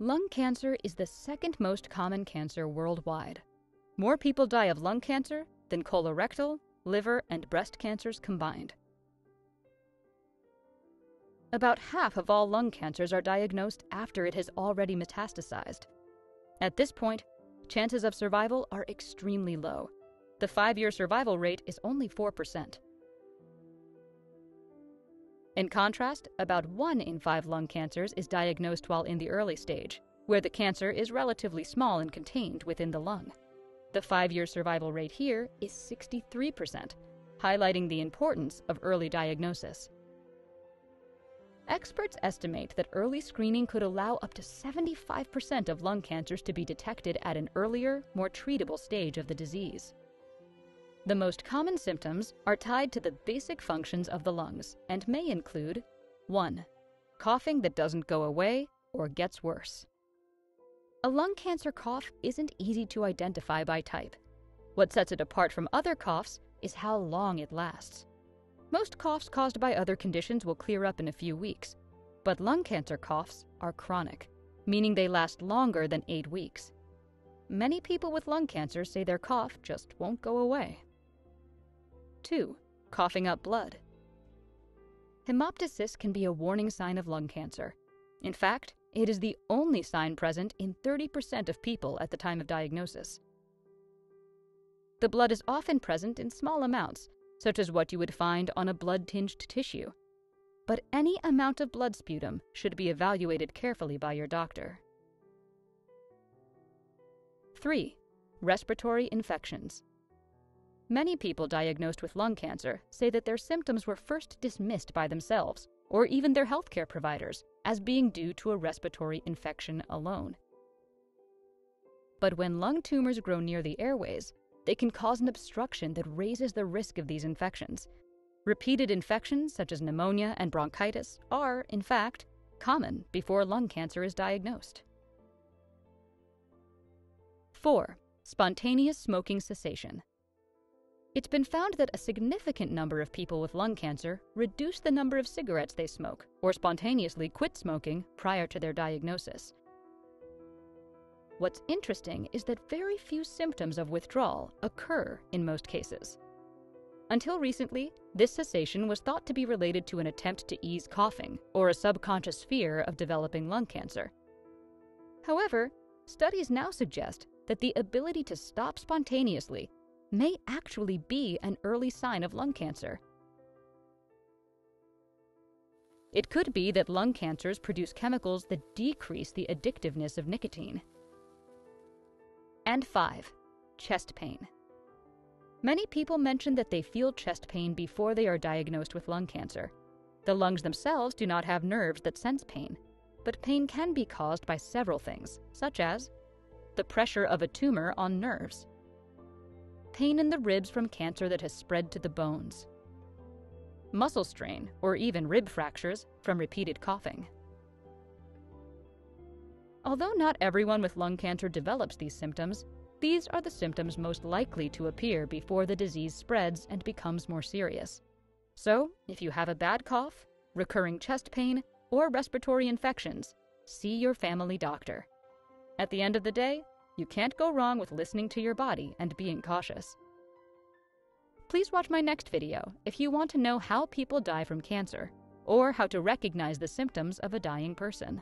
Lung cancer is the second most common cancer worldwide. More people die of lung cancer than colorectal, liver, and breast cancers combined. About half of all lung cancers are diagnosed after it has already metastasized. At this point, chances of survival are extremely low. The five year survival rate is only 4%. In contrast, about one in five lung cancers is diagnosed while in the early stage, where the cancer is relatively small and contained within the lung. The five year survival rate here is 63%, highlighting the importance of early diagnosis. Experts estimate that early screening could allow up to 75% of lung cancers to be detected at an earlier, more treatable stage of the disease. The most common symptoms are tied to the basic functions of the lungs and may include 1. Coughing that doesn't go away or gets worse. A lung cancer cough isn't easy to identify by type. What sets it apart from other coughs is how long it lasts. Most coughs caused by other conditions will clear up in a few weeks, but lung cancer coughs are chronic, meaning they last longer than eight weeks. Many people with lung cancer say their cough just won't go away. 2. Coughing up blood. Hemoptysis can be a warning sign of lung cancer. In fact, it is the only sign present in 30% of people at the time of diagnosis. The blood is often present in small amounts, such as what you would find on a blood tinged tissue. But any amount of blood sputum should be evaluated carefully by your doctor. 3. Respiratory infections. Many people diagnosed with lung cancer say that their symptoms were first dismissed by themselves or even their healthcare providers as being due to a respiratory infection alone. But when lung tumors grow near the airways, they can cause an obstruction that raises the risk of these infections. Repeated infections, such as pneumonia and bronchitis, are, in fact, common before lung cancer is diagnosed. 4. Spontaneous smoking cessation. It's been found that a significant number of people with lung cancer reduce the number of cigarettes they smoke or spontaneously quit smoking prior to their diagnosis. What's interesting is that very few symptoms of withdrawal occur in most cases. Until recently, this cessation was thought to be related to an attempt to ease coughing or a subconscious fear of developing lung cancer. However, studies now suggest that the ability to stop spontaneously may actually be an early sign of lung cancer. It could be that lung cancers produce chemicals that decrease the addictiveness of nicotine. And 5. Chest pain. Many people mention that they feel chest pain before they are diagnosed with lung cancer. The lungs themselves do not have nerves that sense pain, but pain can be caused by several things, such as the pressure of a tumor on nerves, pain in the ribs from cancer that has spread to the bones, muscle strain, or even rib fractures from repeated coughing. Although not everyone with lung cancer develops these symptoms, these are the symptoms most likely to appear before the disease spreads and becomes more serious. So, if you have a bad cough, recurring chest pain, or respiratory infections, see your family doctor. At the end of the day, you can't go wrong with listening to your body and being cautious. Please watch my next video if you want to know how people die from cancer, or how to recognize the symptoms of a dying person.